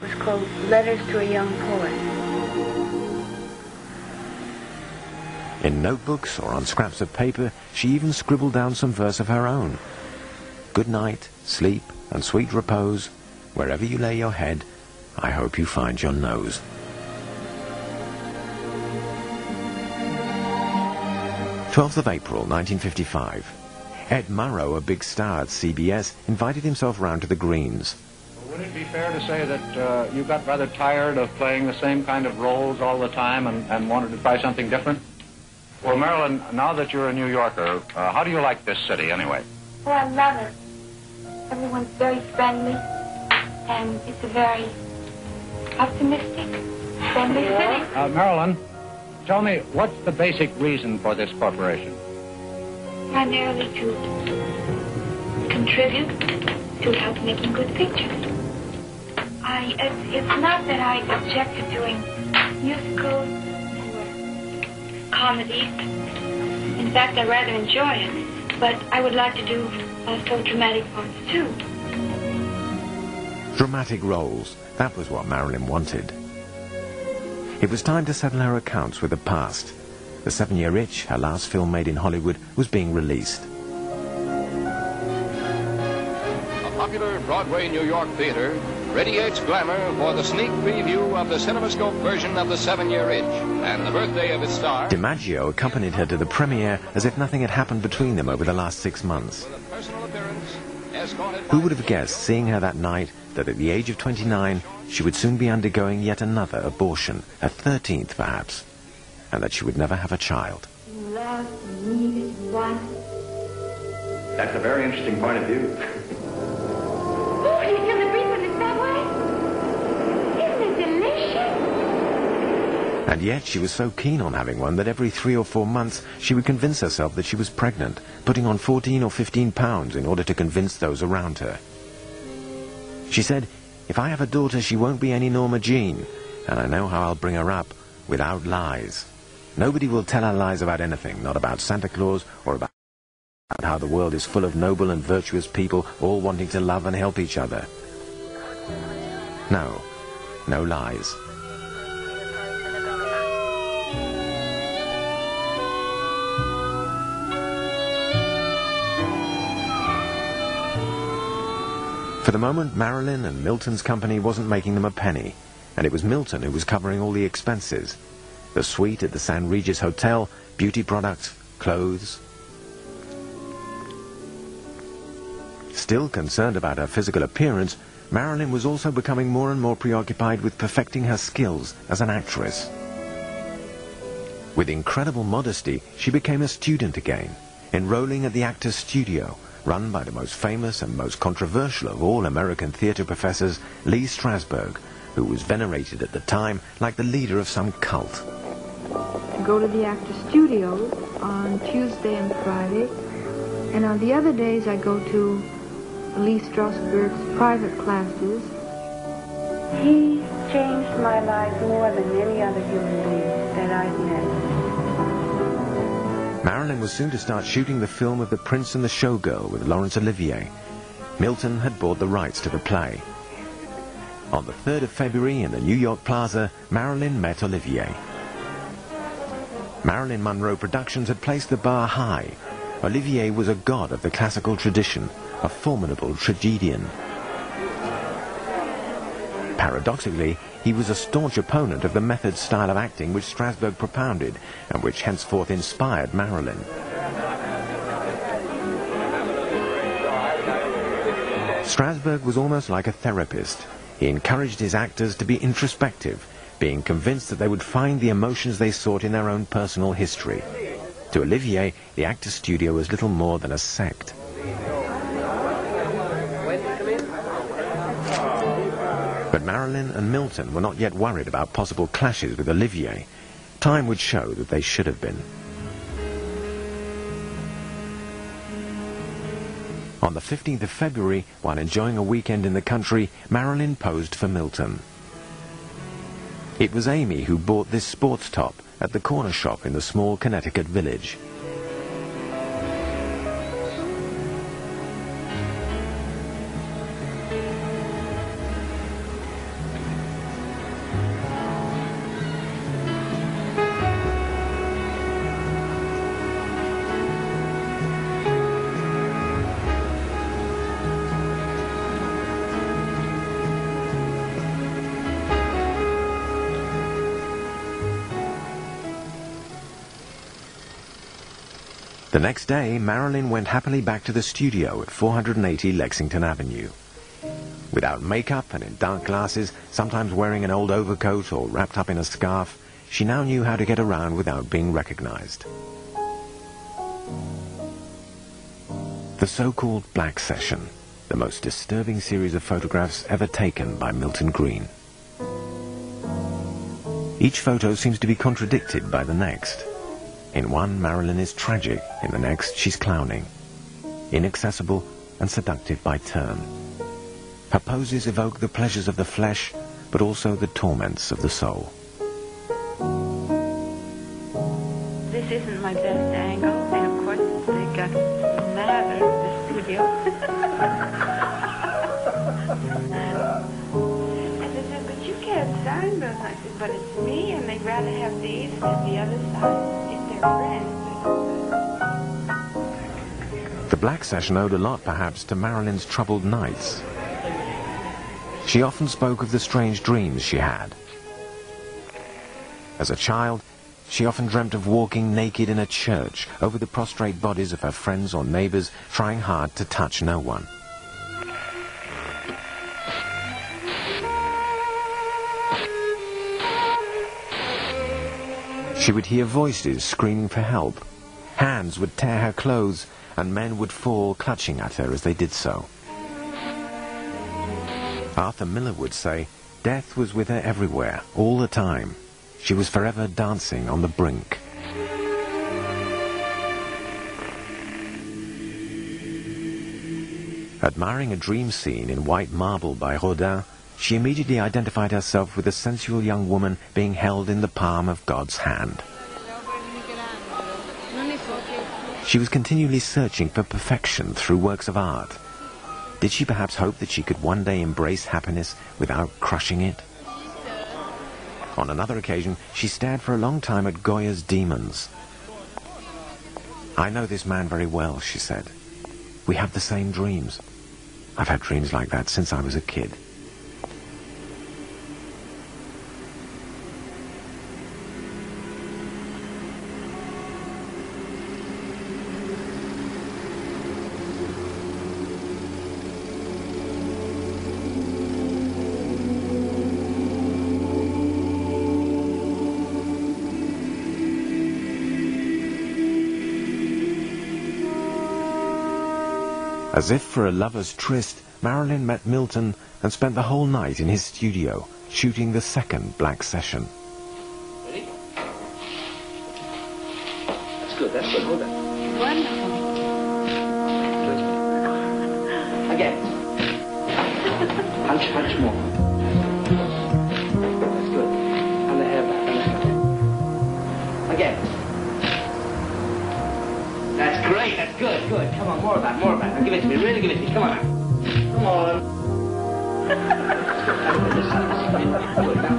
was called Letters to a Young Poet. In notebooks or on scraps of paper, she even scribbled down some verse of her own. Good night, sleep, and sweet repose. Wherever you lay your head, I hope you find your nose. Twelfth of April, 1955. Ed Murrow, a big star at CBS, invited himself round to the Greens. Would it be fair to say that uh, you got rather tired of playing the same kind of roles all the time and, and wanted to try something different? Well, Marilyn, now that you're a New Yorker, uh, how do you like this city anyway? Oh, I love it. Everyone's very friendly, and it's a very optimistic, friendly city. Uh, Marilyn, tell me, what's the basic reason for this corporation? Primarily to contribute to help making good pictures. I, it's, it's not that I object to doing musicals or comedies. In fact, I rather enjoy it. But I would like to do also dramatic parts too. Dramatic roles. That was what Marilyn wanted. It was time to settle her accounts with the past. The Seven Year Itch, her last film made in Hollywood, was being released. A popular Broadway New York theater radiates glamour for the sneak preview of the CinemaScope version of The Seven Year Itch and the birthday of its star. DiMaggio accompanied her to the premiere as if nothing had happened between them over the last six months. With a personal appearance, escorted Who would have guessed, seeing her that night, that at the age of 29, she would soon be undergoing yet another abortion, a 13th perhaps, and that she would never have a child? Love, need it, That's a very interesting point of view. And yet she was so keen on having one that every three or four months she would convince herself that she was pregnant, putting on 14 or 15 pounds in order to convince those around her. She said, if I have a daughter, she won't be any Norma Jean, and I know how I'll bring her up without lies. Nobody will tell her lies about anything, not about Santa Claus or about how the world is full of noble and virtuous people all wanting to love and help each other. No, no lies. For the moment, Marilyn and Milton's company wasn't making them a penny, and it was Milton who was covering all the expenses. The suite at the San Regis Hotel, beauty products, clothes. Still concerned about her physical appearance, Marilyn was also becoming more and more preoccupied with perfecting her skills as an actress. With incredible modesty, she became a student again, enrolling at the Actors Studio, run by the most famous and most controversial of all American theater professors, Lee Strasberg, who was venerated at the time like the leader of some cult. I go to the actor studios on Tuesday and Friday, and on the other days I go to Lee Strasberg's private classes. He changed my life more than any other human being that I've met. Marilyn was soon to start shooting the film of The Prince and the Showgirl with Laurence Olivier. Milton had bought the rights to the play. On the 3rd of February in the New York Plaza, Marilyn met Olivier. Marilyn Monroe Productions had placed the bar high. Olivier was a god of the classical tradition, a formidable tragedian. Paradoxically, he was a staunch opponent of the method style of acting which Strasberg propounded and which henceforth inspired Marilyn. Strasberg was almost like a therapist. He encouraged his actors to be introspective, being convinced that they would find the emotions they sought in their own personal history. To Olivier, the actor's studio was little more than a sect. But Marilyn and Milton were not yet worried about possible clashes with Olivier. Time would show that they should have been. On the 15th of February, while enjoying a weekend in the country, Marilyn posed for Milton. It was Amy who bought this sports top at the corner shop in the small Connecticut village. The next day, Marilyn went happily back to the studio at 480 Lexington Avenue. Without makeup and in dark glasses, sometimes wearing an old overcoat or wrapped up in a scarf, she now knew how to get around without being recognized. The so-called Black Session, the most disturbing series of photographs ever taken by Milton Greene. Each photo seems to be contradicted by the next. In one, Marilyn is tragic. In the next, she's clowning. Inaccessible and seductive by turn. Her poses evoke the pleasures of the flesh, but also the torments of the soul. This isn't my best angle, and of course they got mad at the studio. and they said, but you can't sign those. I said, but it's me, and they'd rather have these than the other side. The Black Session owed a lot, perhaps, to Marilyn's troubled nights. She often spoke of the strange dreams she had. As a child, she often dreamt of walking naked in a church over the prostrate bodies of her friends or neighbors, trying hard to touch no one. She would hear voices screaming for help. Hands would tear her clothes, and men would fall clutching at her as they did so. Arthur Miller would say, death was with her everywhere, all the time. She was forever dancing on the brink. Admiring a dream scene in white marble by Rodin, she immediately identified herself with a sensual young woman being held in the palm of God's hand. She was continually searching for perfection through works of art. Did she perhaps hope that she could one day embrace happiness without crushing it? On another occasion, she stared for a long time at Goya's demons. I know this man very well, she said. We have the same dreams. I've had dreams like that since I was a kid. As if for a lover's tryst, Marilyn met Milton and spent the whole night in his studio, shooting the second Black Session. Ready? That's good, that's good. Hold on. Wonderful. Again. punch, punch more. That's good. And the hair back, and the hair back. Again. That's great, that's Good, good. Come on, more of that, more of that. Now give it to me, really give it to me. Come on. Come on.